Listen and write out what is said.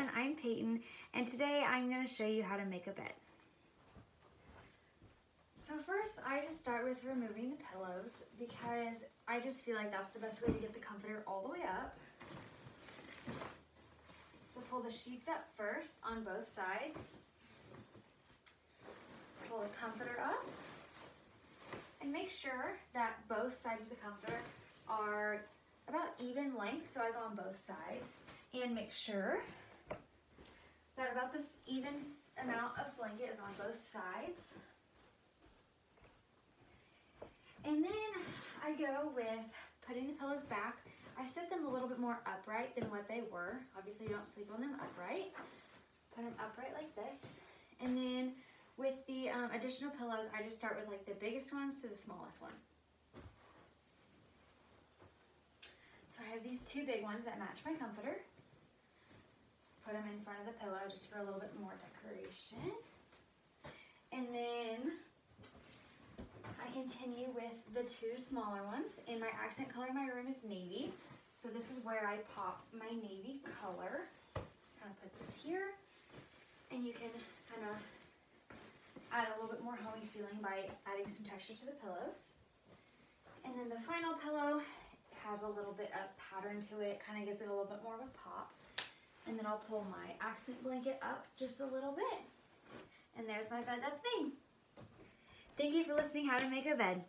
everyone, I'm Payton and today I'm going to show you how to make a bed. So first I just start with removing the pillows because I just feel like that's the best way to get the comforter all the way up. So pull the sheets up first on both sides. Pull the comforter up and make sure that both sides of the comforter are about even length, so I go on both sides and make sure that about this even amount of blanket is on both sides. And then I go with putting the pillows back. I set them a little bit more upright than what they were. Obviously you don't sleep on them upright. Put them upright like this. And then with the um, additional pillows, I just start with like the biggest ones to the smallest one. So I have these two big ones that match my comforter put them in front of the pillow just for a little bit more decoration. And then I continue with the two smaller ones. In my accent color, my room is navy. So this is where I pop my navy color. Kind of put this here. And you can kind of add a little bit more homey feeling by adding some texture to the pillows. And then the final pillow has a little bit of pattern to it, kind of gives it a little bit more of a pop. I'll pull my accent blanket up just a little bit. And there's my bed that's made. Thank you for listening How to Make a Bed.